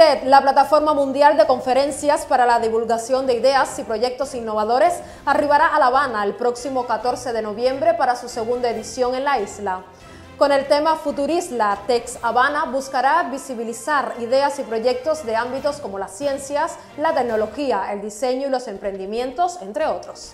TED, la plataforma mundial de conferencias para la divulgación de ideas y proyectos innovadores, arribará a La Habana el próximo 14 de noviembre para su segunda edición en la isla. Con el tema Futurisla, Tex Habana buscará visibilizar ideas y proyectos de ámbitos como las ciencias, la tecnología, el diseño y los emprendimientos, entre otros.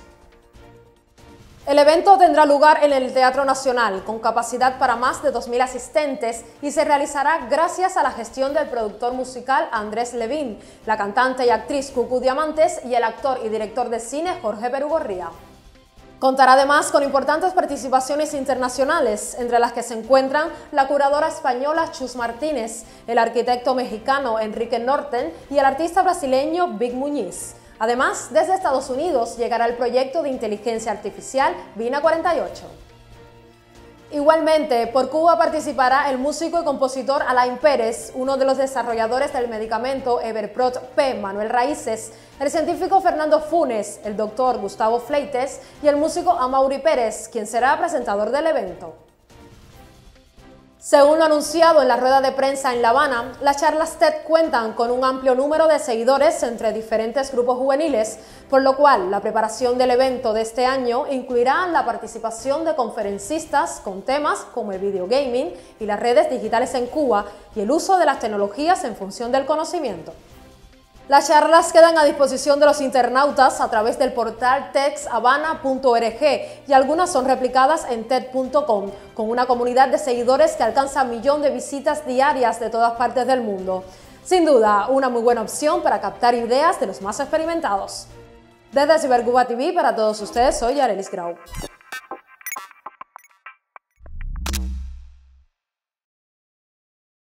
El evento tendrá lugar en el Teatro Nacional, con capacidad para más de 2.000 asistentes y se realizará gracias a la gestión del productor musical Andrés Levín, la cantante y actriz Cucu Diamantes y el actor y director de cine Jorge Perugorría. Contará además con importantes participaciones internacionales, entre las que se encuentran la curadora española Chus Martínez, el arquitecto mexicano Enrique Norten y el artista brasileño Big Muñiz. Además, desde Estados Unidos llegará el proyecto de inteligencia artificial Vina 48. Igualmente, por Cuba participará el músico y compositor Alain Pérez, uno de los desarrolladores del medicamento Everprot P, Manuel Raíces, el científico Fernando Funes, el doctor Gustavo Fleites y el músico Amaury Pérez, quien será presentador del evento. Según lo anunciado en la rueda de prensa en La Habana, las charlas TED cuentan con un amplio número de seguidores entre diferentes grupos juveniles, por lo cual la preparación del evento de este año incluirá la participación de conferencistas con temas como el videogaming y las redes digitales en Cuba y el uso de las tecnologías en función del conocimiento. Las charlas quedan a disposición de los internautas a través del portal texhabana.org y algunas son replicadas en TED.com, con una comunidad de seguidores que alcanza un millón de visitas diarias de todas partes del mundo. Sin duda, una muy buena opción para captar ideas de los más experimentados. Desde Cibercuba TV para todos ustedes, soy Arelis Grau.